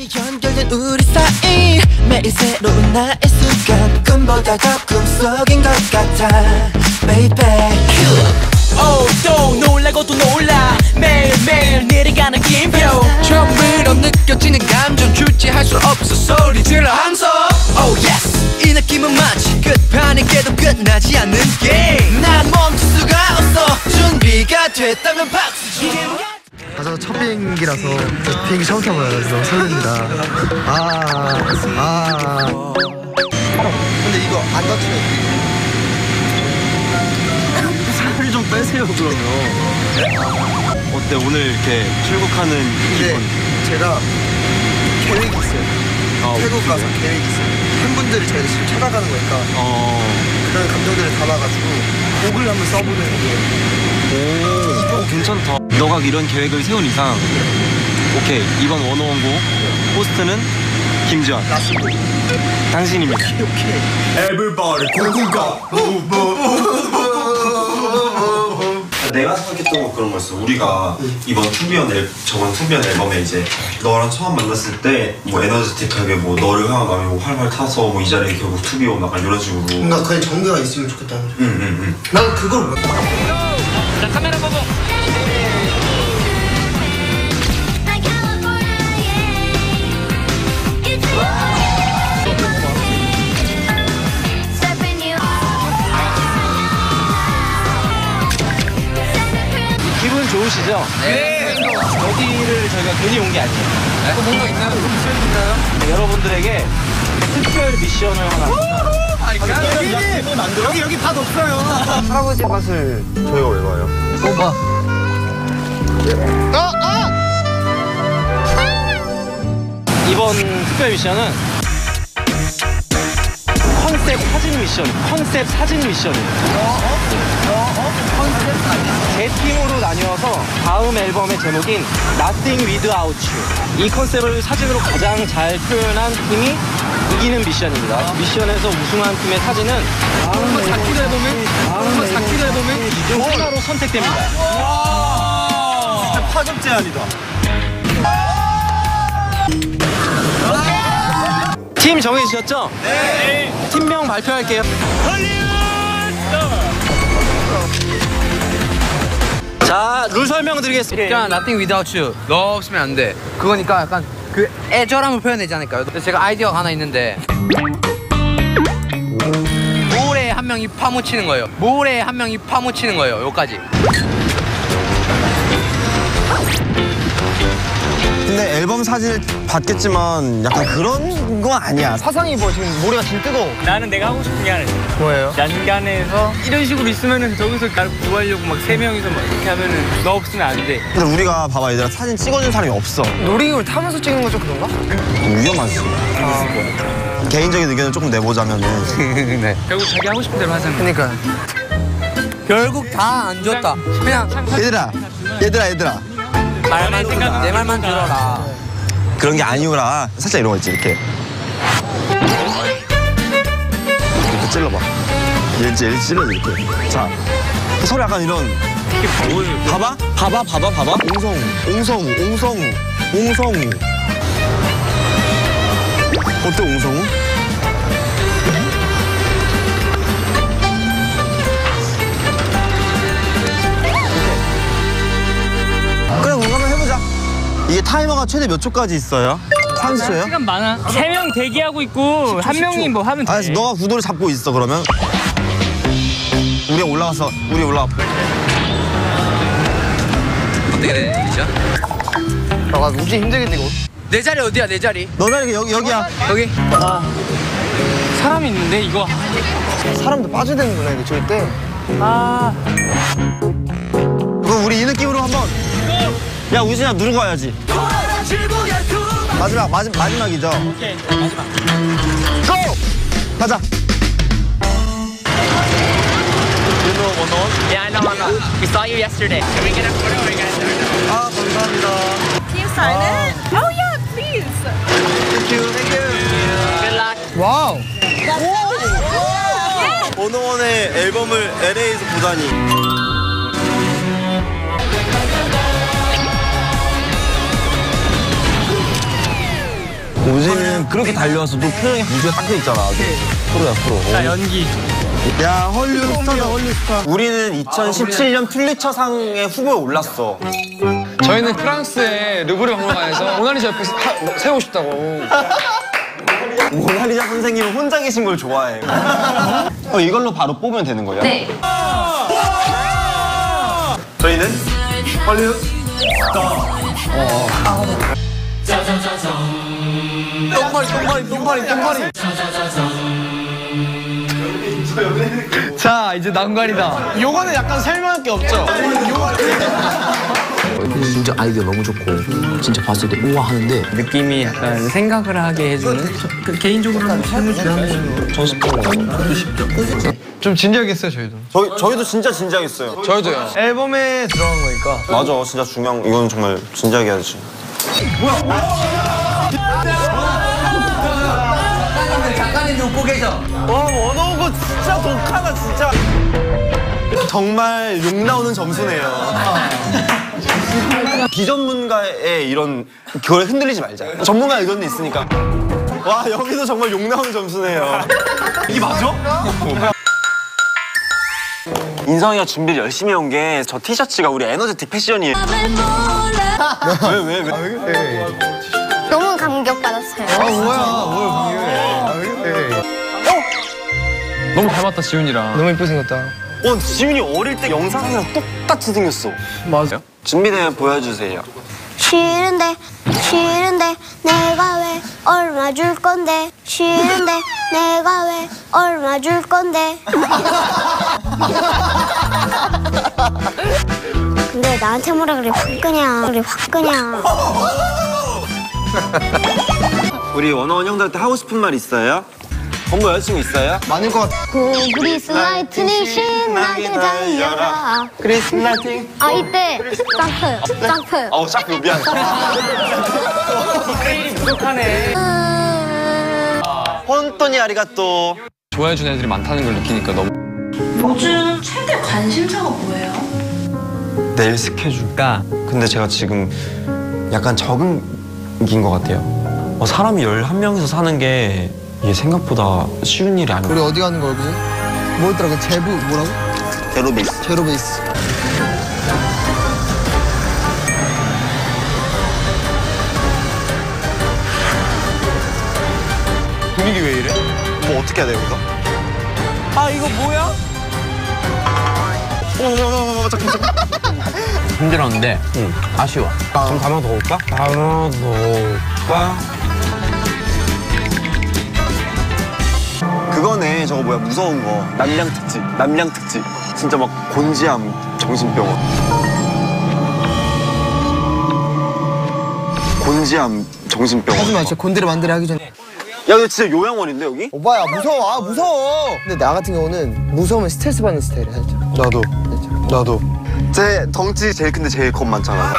이미 연결된 우리 사이. 매일 새로운 나의 순간 꿈보다 더 꿈속인 것 같아 baby. 오또 놀라고 또 놀라. 매일매일 내려가는 김표. 처음으로 느껴지는 감정 주체할 수 없어 소리 질러 함성 oh yes. 이 느낌은 마치 끝판에 깨도 끝나지 않는 게임. 난 멈출 수가 없어. 준비가 됐다면 박수 치 아, 저첫 비행기라서 저 비행기 처음 타봐요. 그래서 너무 설렙니다. 아, 아. 근데 이거 안 다치면 살을 좀 빼세요, 그러면. 어때 오늘 이렇게 출국하는 근데 기분? 제가 계획이 있어요. 어, 태국 가서 계획이 있어요. 팬분들을 저희가 지금 찾아가는 거니까 어. 그런 감정들을 담아가지고 곡을 한번 써보는 게 오, 오 괜찮다. 너가 이런 계획을 세운 이상 오케이 이번 원어원고 호스트는 김지환 라스트 당신입니다. 오케이. 내가 생각했던 건 그런 거였어. 우리가 이번 투비언 앨 저번 투비언 앨범에 이제 너랑 처음 만났을 때 뭐 에너지틱하게 뭐 너를 향한 마음이 뭐 활활 타서 뭐 이 자리에 결국 투비온 약간 이런 식으로. 뭔가 그냥 정교가 있으면 좋겠다는 거죠. 응응응. 난 그걸 못. 좋으시죠? 네. 여기를 저희가 괜히 온 게 아니에요. 또 뭔가 있나요? 있나요? 네, 여러분들에게 특별 미션을 하나. 할아버지 밭을 저희가 왜 봐요? 뽑아 이번 특별 미션은 컨셉 사진 미션, 컨셉 사진 미션입니다. 세 팀으로 나뉘어서 다음 앨범의 제목인 Nothing Without You 이 컨셉을 사진으로 가장 잘 표현한 팀이 이기는 미션입니다. 미션에서 우승한 팀의 사진은 한번 4kg 앨범에 한번 4kg 앨범에 이중 하나로 선택됩니다. 파급 제한이다. 팀 정해주셨죠? 네. 팀명 발표할게요. 자, 룰 설명드리겠습니다. 일단 Nothing Without You. 너 없으면 안 돼. 그거니까 약간 그 애절함을 표현되지 않을까요? 제가 아이디어가 하나 있는데. 모래에 한 명이 파묻히는 거예요. 모래에 한 명이 파묻히는 거예요. 요까지 근데 앨범 사진을 봤겠지만 약간 그런 건 아니야. 사상이 뭐 지금 모래가 지금 뜨거워. 나는 내가 하고 싶은 게 하나 있어. 뭐예요? 난간에서 이런 식으로 있으면은 저기서 나를 구하려고 막 세 명이서 막 이렇게 하면은 너 없으면 안 돼. 근데 우리가 봐봐 얘들아 사진 찍어준 사람이 없어. 놀이기구를 타면서 찍는 건좀 그런가? 좀 위험하지. 개인적인 의견을 조금 내보자면은 네. 결국 자기 하고 싶은 대로 하잖아. 그러니까 결국 다 안 줬다 그냥 얘들아 얘들아 얘들아 말만 들어 내 말만 들어라. 그런 게 아니오라. 살짝 이런 거 있지 이렇게. 이렇게 찔러봐. 얘 이제 얘 찔러줘 이렇게. 자 서로 약간 이런. 봐봐? 봐봐 봐봐 봐봐. 옹성우 옹성우 옹성우 옹성우. 어때 옹성우? 이게 타이머가 최대 몇 초까지 있어요? 30초요? 시간 많아. 세 명 대기하고 있고 한 명이 뭐 하면 돼. 알았어 너가 구도를 잡고 있어 그러면 우리 올라가서 우리 올라가 어떻게 돼 진짜? 아 우지 힘들겠네 이거. 내 자리 어디야 내 자리 너 자리 여기 여기야 여기 사람이 있는데 이거 사람도 빠져대는구나 이게 저기 때. 아 그럼 우리 이 느낌으로 한번 야 우진아 누르고 와야지 마지막 마지, 마지막이죠 오케이 마지막 고! 가자 Yeah, I know, I know. We saw you yesterday. Can we get a photo? Or you guys 아 감사합니다 Can you sign it? Oh yeah, please. 땡큐 땡큐 Good luck. 와우. 원어원의 앨범을 LA에서 보다니 우진은 그렇게 달려와서도 표정이 준비가 딱 돼있잖아. 아주. 프로야, 프로. 자 연기. 야 헐리우드 스타다 헐리우드 스타 우리는 2017년 퓰리처상의 후보에 올랐어. 저희는 프랑스의 루브르 박물관에서 모나리자 옆에서 타- 세우고 싶다고. 모나리자 선생님은 혼자 계신 걸 좋아해. 어, 이걸로 바로 뽑으면 되는 거예요? 네. 저희는 헐리우드 똥파리, 똥파리, 똥파리, 똥파리. 자, 이제 난관이다. 요거는 약간 설명할 게 없죠? 진짜 아이디어 너무 좋고 진짜 봤을 때 우와 하는데 느낌이 약간 생각을 하게 해주는. 그 개인적으로는 좀 진지하게 했어요, 저희도. 저희, 저희도 진짜 진지하겠어요. 저희도요. 앨범에 들어간 거니까. 맞아, 진짜 중요한, 이건 정말 진지하게 해야지. 작가님들 웃고 계셔 와, 원어고 진짜 독하다, 진짜. 정말 욕 나오는 점수네요. 비전문가의 이런 그걸 흔들리지 말자. 전문가 의견도 있으니까. 와, 여기도 정말 욕 나오는 점수네요. 이게 맞아? 인성이가 준비를 열심히 해온 게 저 티셔츠가 우리 에너제틱 패션이에요. 왜, 왜, 왜? 너무 감격받았어요. 너무 닮았다, 지훈이랑. 너무 예쁘게 생겼다. 어, 지훈이 어릴 때 영상이랑 똑같이 생겼어. 맞아요? 준비되면 보여주세요. 싫은데 싫은데 내가 왜 얼마 줄 건데 싫은데 내가 왜 얼마 줄 건데 근데 나한테 뭐라 그래 확 그냥 그래 확 그냥 우리 원어원 형들한테 하고 싶은 말 있어요? 엄마 여자친구 있어요? 많을 것 같아 그리스 라이트닝 신나게 달려라 크리스 라이팅. 아 이때 짱펴요 짱펴요 어우, 짝 미안. 혼돈이 아리가또. 좋아해주는 애들이 많다는 걸 느끼니까 너무. 요즘 최대 관심사가 뭐예요? 내일 스케줄가. 근데 제가 지금 약간 적응인 것 같아요. 어, 사람이 11명이서 사는 게 이게 생각보다 쉬운 일이 아니에요. 우리 어디 가는 거야 그지? 뭐였더라 그 제부 뭐라고? 제로베이스. 제로베이스 분위기 왜 이래? 뭐 어떻게 해야 돼, 여기서? 아, 이거 뭐야? 어, 잠깐, 잠깐. 힘들었는데 아쉬워. 좀 담아 더 올까? 담아 더 올까? 그거네 저거 뭐야 무서운 거. 남량 특집 남량 특집. 진짜 막 곤지암 정신병원. 곤지암 정신병원. 하지마 진짜 곤드레 만드레 하기 전에. 야 근데 진짜 요양원인데 여기? 오빠야 무서워. 아 무서워. 근데 나 같은 경우는 무서우면 스트레스 받는 스타일이야 살짝. 나도 나도 제 덩치 제일 큰데 제일 겁 많잖아